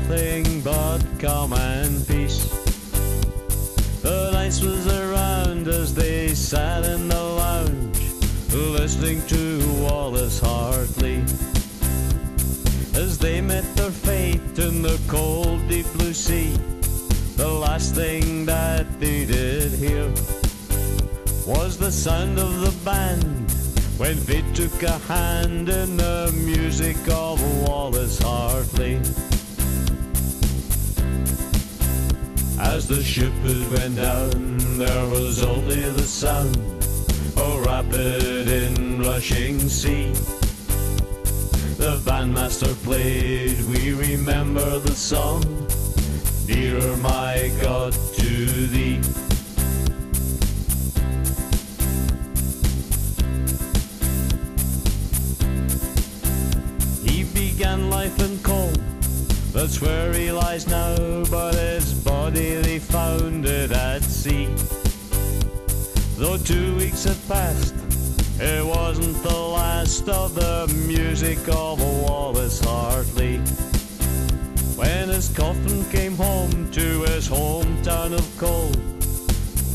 nothing but calm and peace. The nice was around as they sat in the lounge, listening to Wallace Hartley. As they met their fate in the cold, deep blue sea, the last thing that they did hear was the sound of the band when they took a hand in the music of Wallace Hartley. As the ship went down, there was only the sun, a rapid inrushing sea. The bandmaster played, we remember the song, Nearer my God to thee. He began life in Colne. That's where he lies now, but his body they found it at sea. Though two weeks had passed, it wasn't the last of the music of Wallace Hartley. When his coffin came home to his hometown of Colne,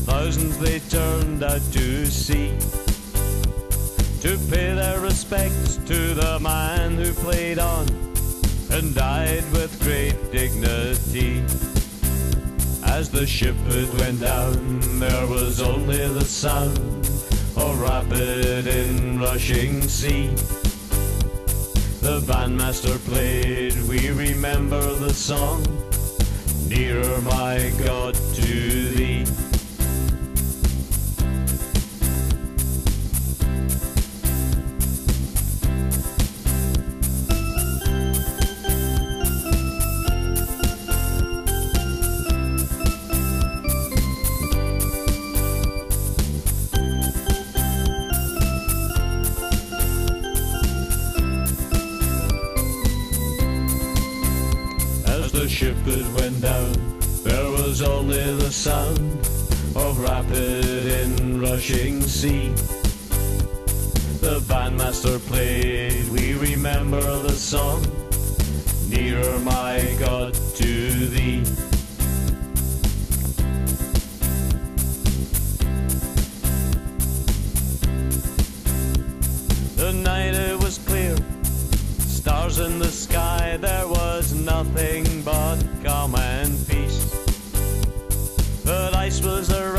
thousands they turned out to see. to pay their respects to the man who played on and died with great dignity. As the ship went down, there was only the sound of rapid inrushing sea. The bandmaster played, we remember the song, Nearer my God to thee. Ship it went down, there was only the sound of rapid inrushing sea. The bandmaster played, we remember the song, Nearer my God to thee. stars in the sky, there was nothing but calm and peace. The ice was around.